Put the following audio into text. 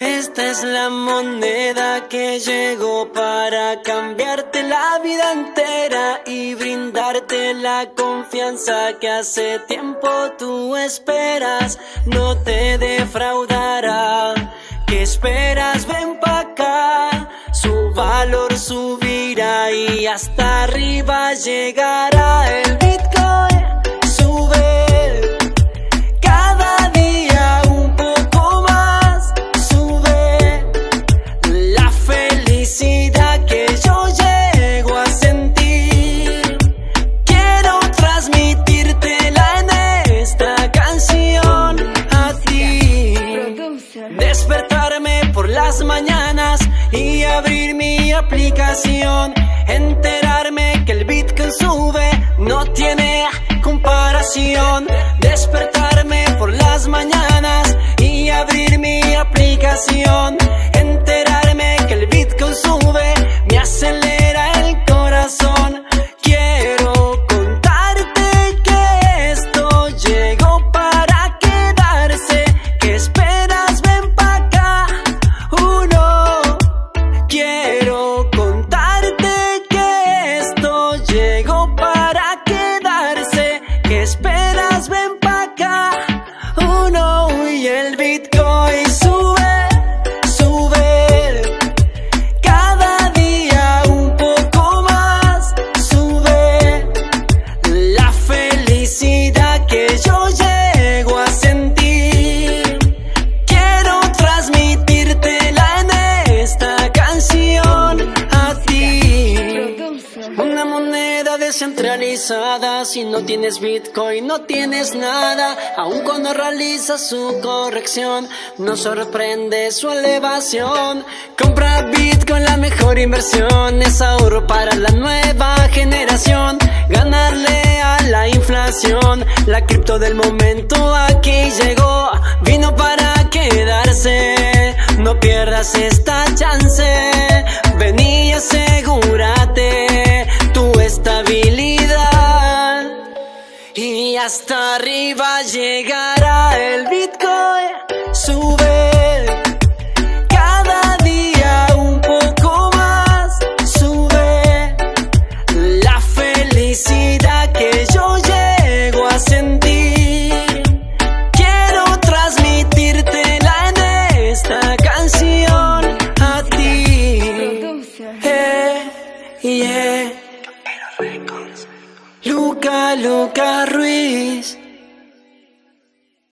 Esta es la moneda que llegó para cambiarte la vida entera y brindarte la confianza que hace tiempo tú esperas. No te defraudará. ¿Qué esperas? Ven pa' acá. Su valor subirá y hasta arriba llegará el aplicación. Enterarme que el Bitcoin sube, no tiene comparación. Despertarme por las mañanas y abrir mi aplicación. Moneda descentralizada, si no tienes Bitcoin no tienes nada, aun cuando realizas su corrección, no sorprende su elevación. Compra Bitcoin, la mejor inversión, es ahorro para la nueva generación, ganarle a la inflación, la cripto del momento aquí llegó, vino para quedarse, no pierdas esta chance, hasta arriba llegará el Luca, Luca Ruiz.